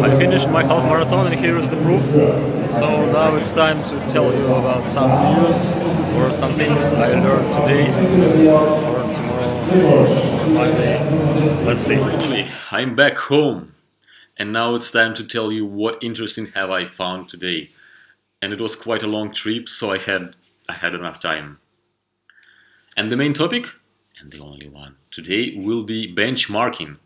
I finished my half marathon and here is the proof. So now it's time to tell you about some news or some things I learned today or tomorrow or Monday. Let's see. Finally, I'm back home and now it's time to tell you what interesting have I found today. And it was quite a long trip, so I had I had enough time. And the main topic, and the only one today, will be benchmarking.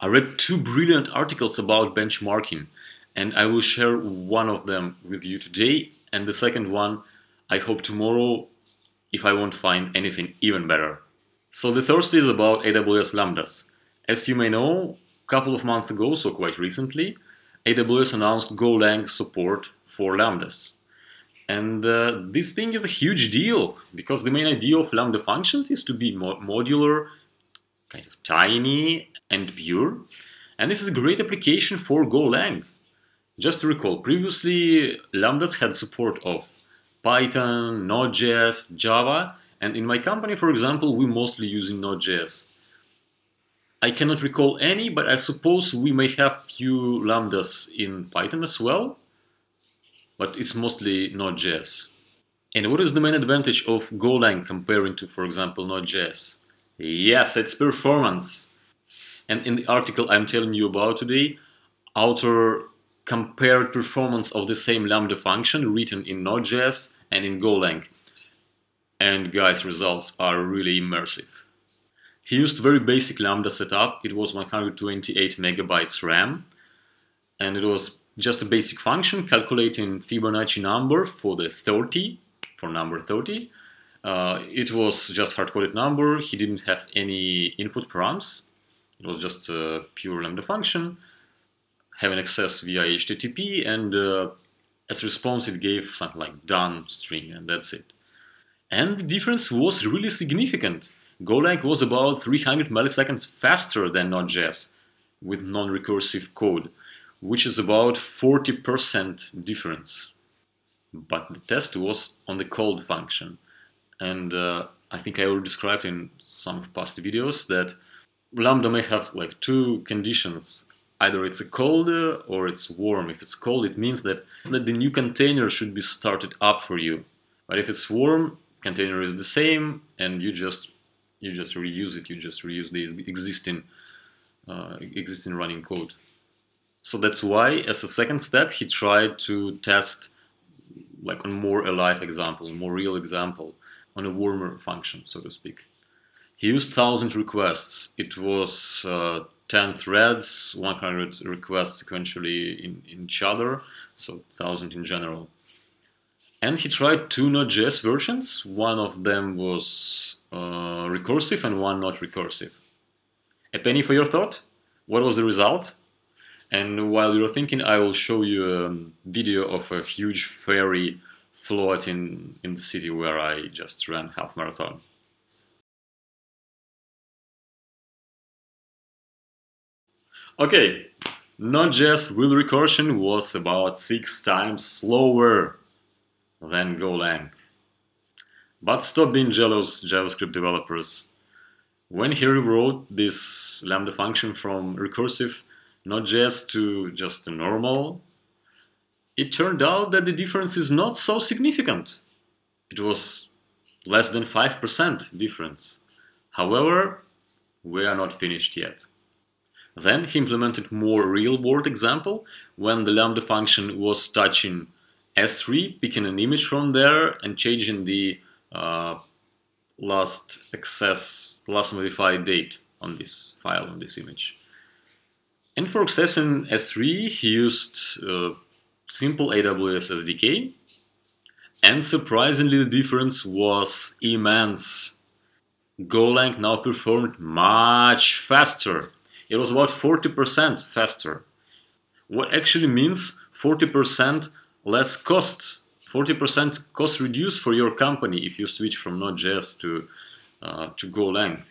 I read two brilliant articles about benchmarking, and I will share one of them with you today, and the second one I hope tomorrow if I won't find anything even better. So the first is about AWS Lambdas. As you may know, a couple of months ago, so quite recently, AWS announced Golang support for Lambdas. And uh, this thing is a huge deal because the main idea of Lambda functions is to be mo modular, kind of tiny, and pure. And this is a great application for Golang. Just to recall, previously Lambdas had support of Python, Node.js, Java, and in my company, for example, we mostly using Node.js. I cannot recall any, but I suppose we may have few Lambdas in Python as well, but it's mostly Node.js. And what is the main advantage of Golang comparing to, for example, Node.js? Yes, it's performance. And in the article I'm telling you about today, author compared performance of the same Lambda function written in Node.js and in Golang. And guys, results are really immersive. He used very basic Lambda setup. It was 128 megabytes RAM. And it was just a basic function calculating Fibonacci number for the 30, for number 30. Uh, it was just hard-coded number. He didn't have any input params. It was just a pure lambda function having access via HTTP and uh, as response it gave something like done string and that's it. And the difference was really significant. Golang was about 300 milliseconds faster than Node.js with non-recursive code, which is about 40% difference. But the test was on the called function. And uh, I think I already described in some past videos that Lambda may have like two conditions. Either it's a cold or it's warm. If it's cold, it means that, that the new container should be started up for you. But if it's warm, container is the same and you just you just reuse it. You just reuse the existing uh, existing running code. So that's why, as a second step, he tried to test like on more alive example, more real example, on a warmer function, so to speak. He used 1000 requests. It was uh, 10 threads, 100 requests sequentially in, in each other, so 1000 in general. And he tried two Node.js versions. One of them was uh, recursive and one not recursive. A penny for your thought? What was the result? And while you're thinking, I will show you a video of a huge ferry floating in the city where I just ran half marathon. Okay, Node.js with recursion was about 6 times slower than Golang. But stop being jealous, JavaScript developers. When he rewrote this lambda function from recursive Node.js to just normal, it turned out that the difference is not so significant. It was less than 5% difference. However, we are not finished yet. Then he implemented more real-world example when the lambda function was touching S3, picking an image from there and changing the uh, last access, last modified date on this file, on this image. And for accessing S3, he used uh, simple AWS SDK. And surprisingly, the difference was immense. Golang now performed much faster it was about 40% faster. What actually means 40% less cost, 40% cost reduced for your company if you switch from Node.js to, uh, to Golang.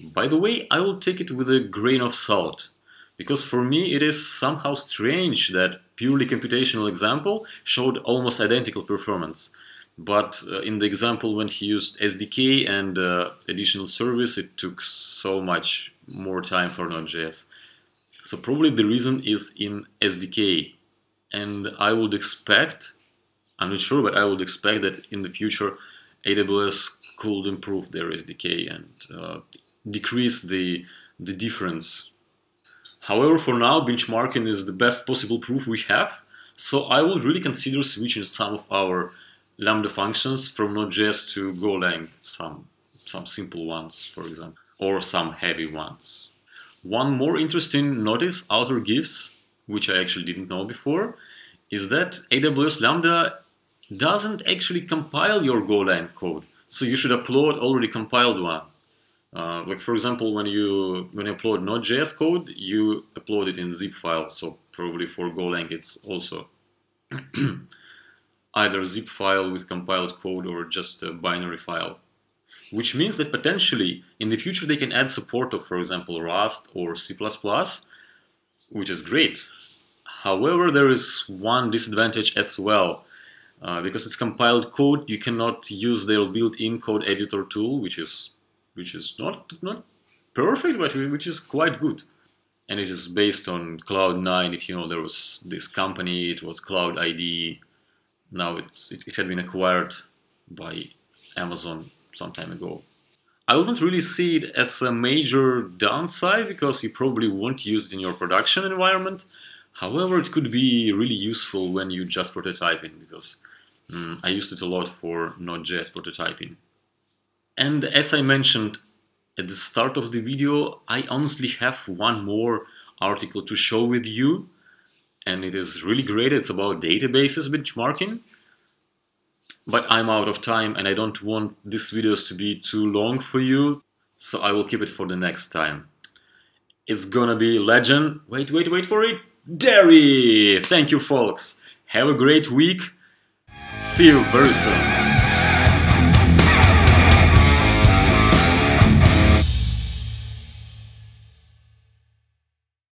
By the way, I will take it with a grain of salt, because for me it is somehow strange that purely computational example showed almost identical performance. But uh, in the example when he used SDK and uh, additional service, it took so much more time for Node.js. So probably the reason is in SDK. And I would expect, I'm not sure, but I would expect that in the future AWS could improve their SDK and uh, decrease the, the difference. However, for now, benchmarking is the best possible proof we have. So I would really consider switching some of our Lambda functions from Node.js to Golang, some, some simple ones, for example, or some heavy ones. One more interesting notice author gives, which I actually didn't know before, is that AWS Lambda doesn't actually compile your Golang code. So you should upload already compiled one. Uh, like for example, when you when you upload Node.js code, you upload it in zip file. So probably for Golang, it's also either a zip file with compiled code or just a binary file. Which means that potentially in the future they can add support of, for example, Rust or C++, which is great. However, there is one disadvantage as well. Uh, because it's compiled code, you cannot use their built-in code editor tool, which is which is not not perfect, but which is quite good. And it is based on Cloud9. If you know, there was this company, it was Cloud ID, now it, it had been acquired by Amazon some time ago. I wouldn't really see it as a major downside because you probably won't use it in your production environment. However, it could be really useful when you just prototyping because um, I used it a lot for Node.js prototyping. And as I mentioned at the start of the video, I honestly have one more article to show with you and it is really great. It's about databases benchmarking. But I'm out of time and I don't want these videos to be too long for you, so I will keep it for the next time. It's gonna be legend. Wait, wait, wait for it. Derry! Thank you, folks. Have a great week. See you very soon.